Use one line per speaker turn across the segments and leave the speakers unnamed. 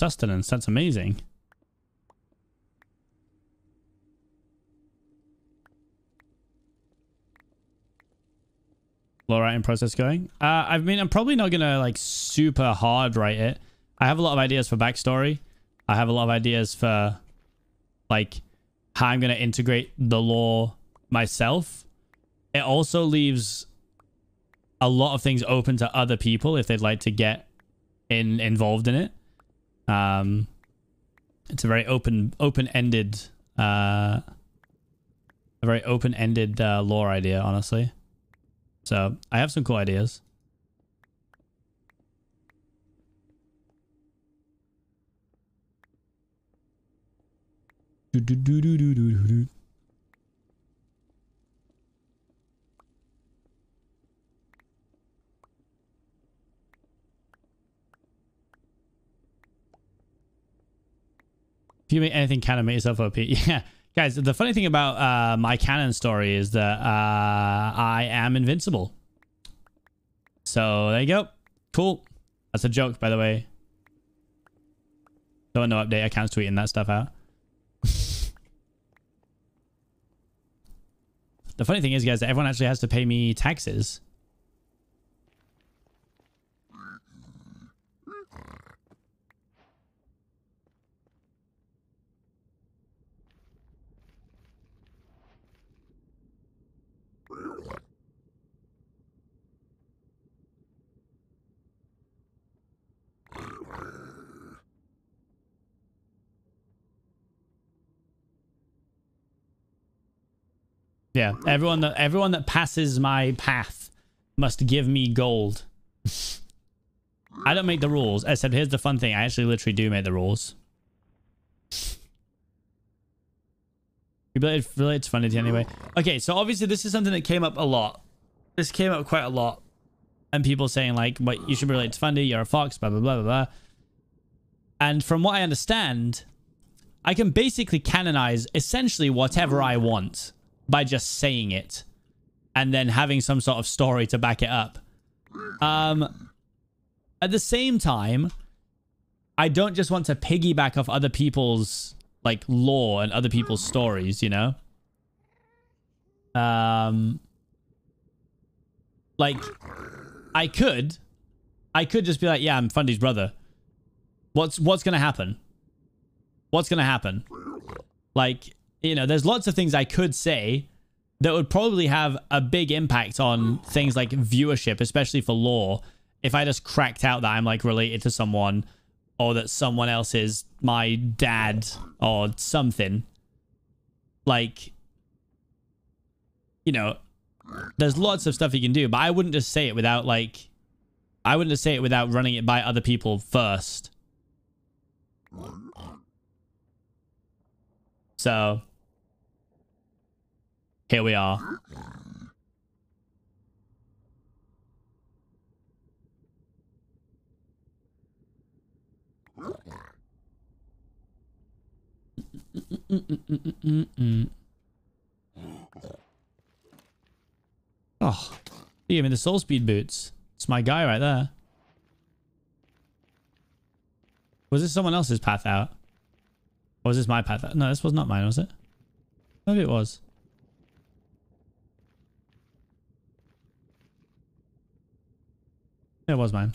sustenance. That's amazing. Writing process going. Uh, I mean, I'm probably not gonna like super hard write it. I have a lot of ideas for backstory. I have a lot of ideas for like how I'm gonna integrate the lore myself. It also leaves a lot of things open to other people if they'd like to get in involved in it. Um, it's a very open open-ended uh, a very open-ended uh, lore idea, honestly. So I have some cool ideas. Do, do, do, do, do, do, do. If you make anything canon, make yourself OP. Yeah. Guys, the funny thing about uh, my canon story is that uh, I am invincible. So there you go. Cool. That's a joke, by the way. Don't know update. I can't tweeting that stuff out. the funny thing is, guys, everyone actually has to pay me taxes. Yeah, everyone that everyone that passes my path must give me gold. I don't make the rules. Except here's the fun thing: I actually literally do make the rules. Relates funny to anyway. Okay, so obviously this is something that came up a lot. This came up quite a lot, and people saying like, "What you should relate to Fundy? You're a fox." Blah blah blah blah blah. And from what I understand, I can basically canonize essentially whatever I want by just saying it and then having some sort of story to back it up. Um, at the same time, I don't just want to piggyback off other people's like lore and other people's stories, you know? Um, like, I could, I could just be like, yeah, I'm Fundy's brother. What's, what's going to happen? What's going to happen? Like, you know, there's lots of things I could say that would probably have a big impact on things like viewership, especially for lore. If I just cracked out that I'm like related to someone or that someone else is my dad or something, like, you know, there's lots of stuff you can do, but I wouldn't just say it without like, I wouldn't just say it without running it by other people first. So, here we are. Oh, he gave me the soul speed boots. It's my guy right there. Was this someone else's path out? Or was this my path out? No, this was not mine, was it? Maybe it was. It was mine.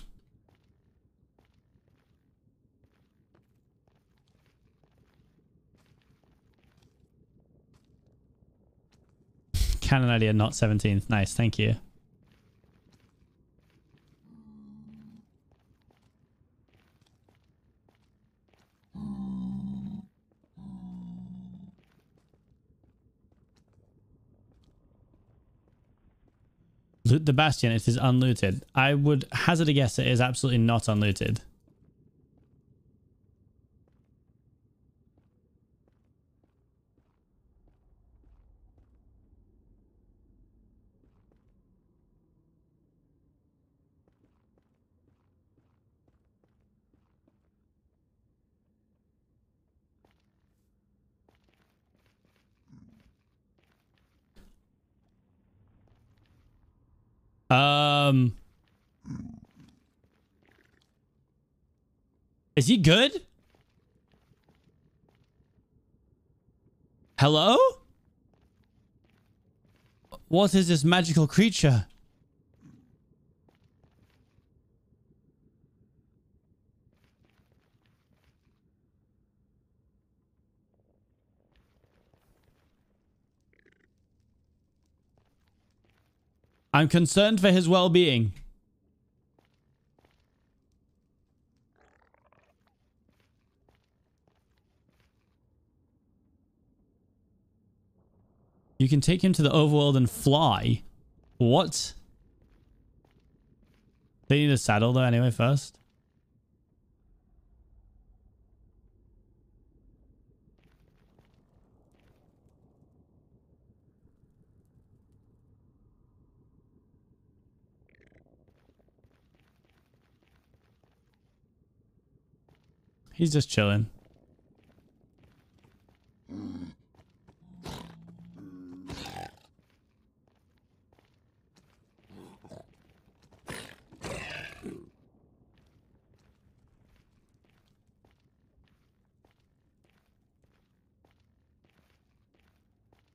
Canon idea, not 17th. Nice, thank you. Loot the Bastion. It is unlooted. I would hazard a guess it is absolutely not unlooted. Um, is he good? Hello? What is this magical creature? I'm concerned for his well-being. You can take him to the overworld and fly. What? They need a saddle though anyway first. He's just chilling.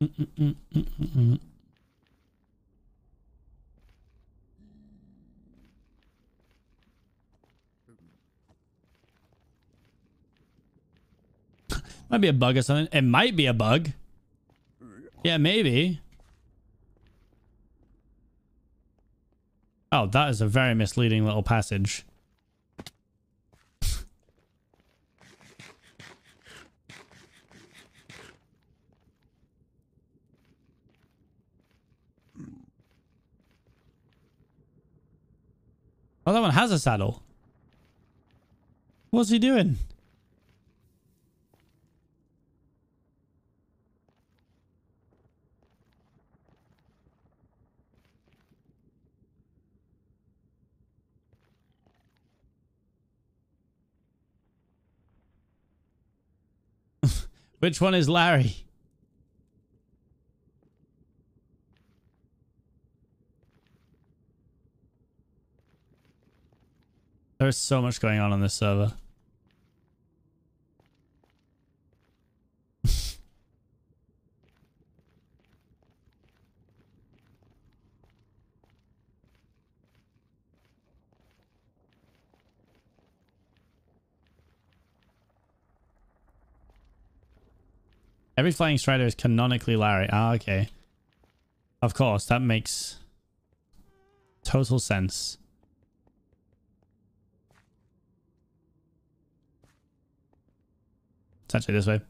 Mm, mm, mm, Might be a bug or something. It might be a bug. Yeah, maybe. Oh, that is a very misleading little passage. Oh, that one has a saddle. What's he doing? Which one is Larry? There's so much going on on this server. Every flying strider is canonically Larry. Ah, okay. Of course, that makes total sense. It's actually this way.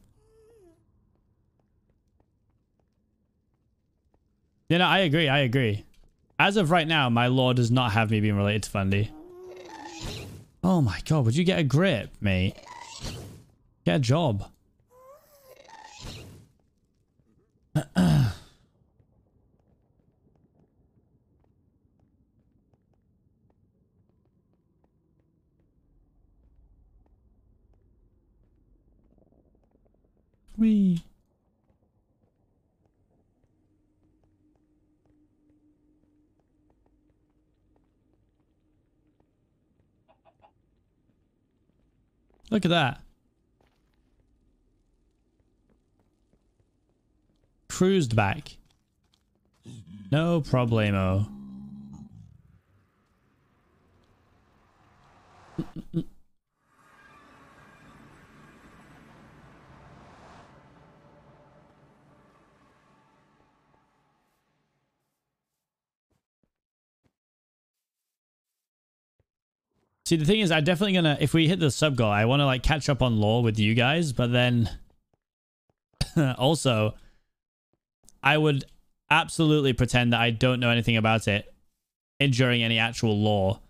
Yeah, no, I agree. I agree. As of right now, my lore does not have me being related to Fundy. Oh my god, would you get a grip, mate? Get a job. Wee. Look at that. Cruised back. No problemo. See, the thing is, I'm definitely gonna, if we hit the sub goal, I want to like catch up on lore with you guys, but then also, I would absolutely pretend that I don't know anything about it during any actual lore.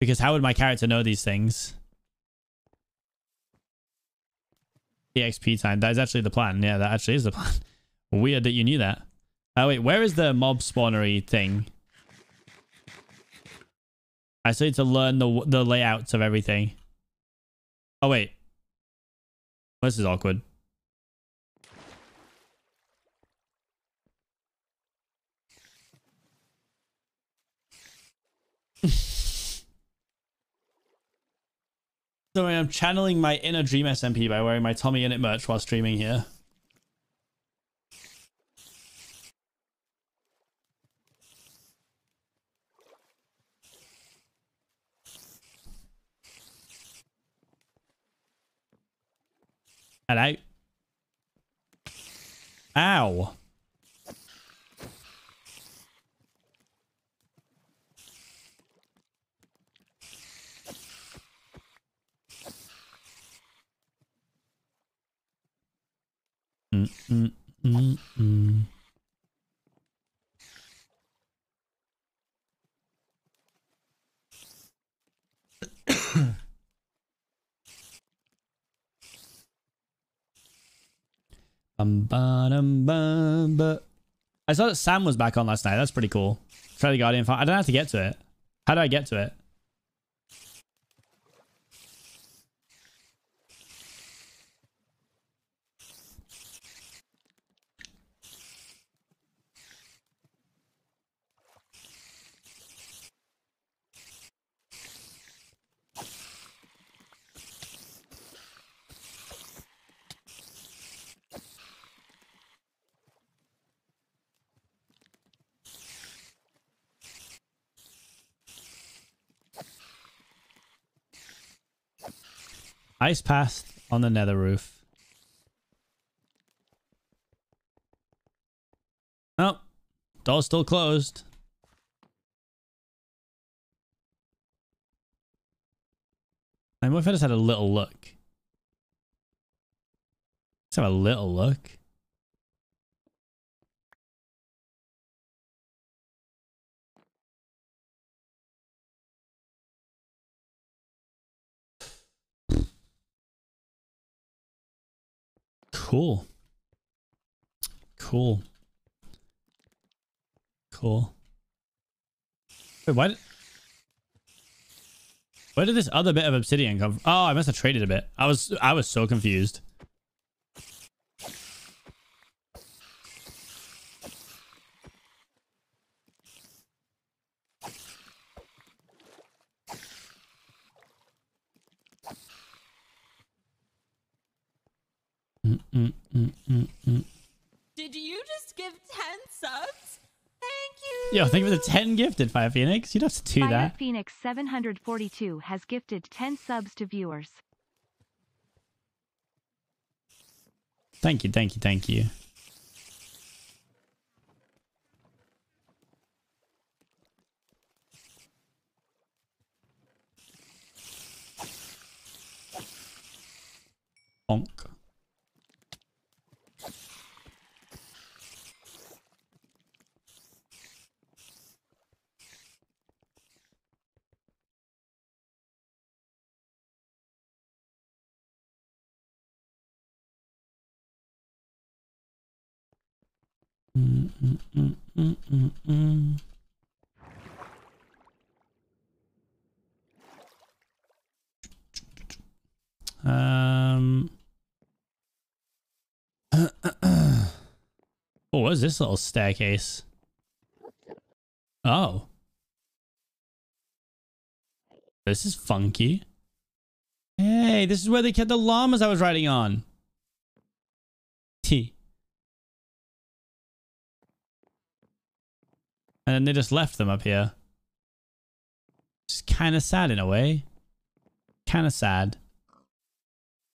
Because how would my character know these things? EXP time. That is actually the plan. Yeah, that actually is the plan. Weird that you knew that. Oh, wait. Where is the mob spawnery thing? I still need to learn the the layouts of everything. Oh, wait. This is awkward. Sorry, I'm channeling my inner Dream SMP by wearing my Tommy Innit merch while streaming here. Hello. Ow. Mm, mm, mm, Bum, bum. I saw that Sam was back on last night. That's pretty cool. Try the Guardian. I don't have to get to it. How do I get to it? Ice path on the nether roof. Oh, door's still closed. I what if I just had a little look? Let's have a little look. Cool. Cool. Cool. Wait, why did... Where did this other bit of obsidian come from? Oh, I must have traded a bit. I was I was so confused. Mm, mm, mm, mm, mm.
Did you just give 10 subs? Thank you.
Yo, thank you for the 10 gifted, Fire Phoenix. You don't have to do
Fire
that.
Phoenix 742 has gifted 10 subs to viewers.
Thank you, thank you, thank you. Bonk. Mm. Um. oh, what is this little staircase? Oh. This is funky. Hey, this is where they kept the llamas I was riding on. T. And then they just left them up here. It's kind of sad in a way. Kind of sad.